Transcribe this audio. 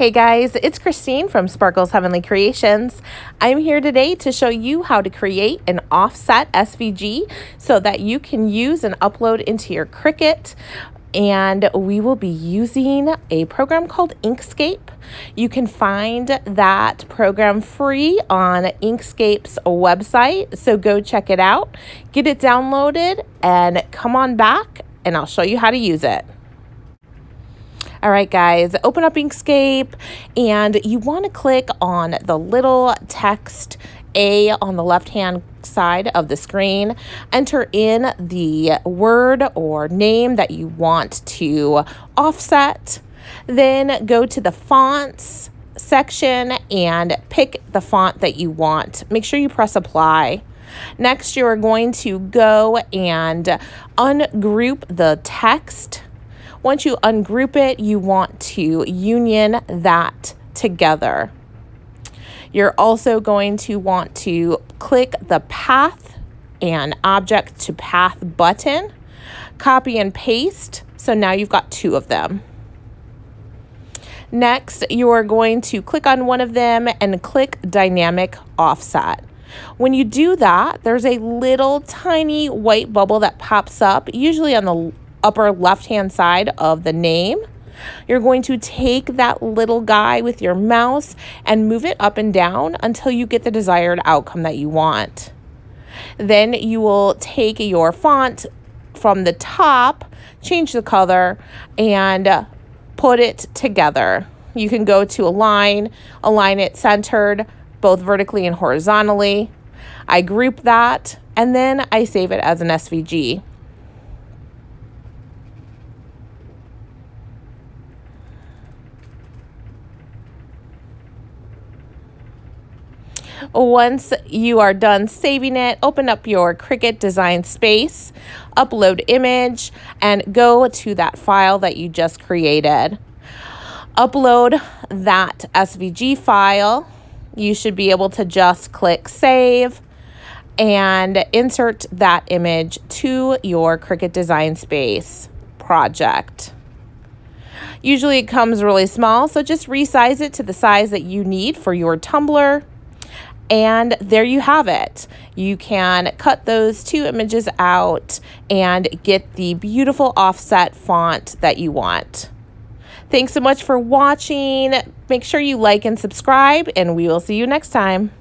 Hey guys, it's Christine from Sparkles Heavenly Creations. I'm here today to show you how to create an offset SVG so that you can use and upload into your Cricut. And we will be using a program called Inkscape. You can find that program free on Inkscape's website. So go check it out, get it downloaded, and come on back and I'll show you how to use it. All right, guys, open up Inkscape and you want to click on the little text A on the left hand side of the screen. Enter in the word or name that you want to offset. Then go to the fonts section and pick the font that you want. Make sure you press apply. Next, you are going to go and ungroup the text once you ungroup it, you want to union that together. You're also going to want to click the path and object to path button, copy and paste. So now you've got two of them. Next, you are going to click on one of them and click dynamic offset. When you do that, there's a little tiny white bubble that pops up, usually on the upper left hand side of the name. You're going to take that little guy with your mouse and move it up and down until you get the desired outcome that you want. Then you will take your font from the top, change the color, and put it together. You can go to align, align it centered, both vertically and horizontally. I group that, and then I save it as an SVG. Once you are done saving it, open up your Cricut Design Space, upload image, and go to that file that you just created. Upload that SVG file. You should be able to just click Save and insert that image to your Cricut Design Space project. Usually it comes really small, so just resize it to the size that you need for your tumbler and there you have it. You can cut those two images out and get the beautiful offset font that you want. Thanks so much for watching. Make sure you like and subscribe, and we will see you next time.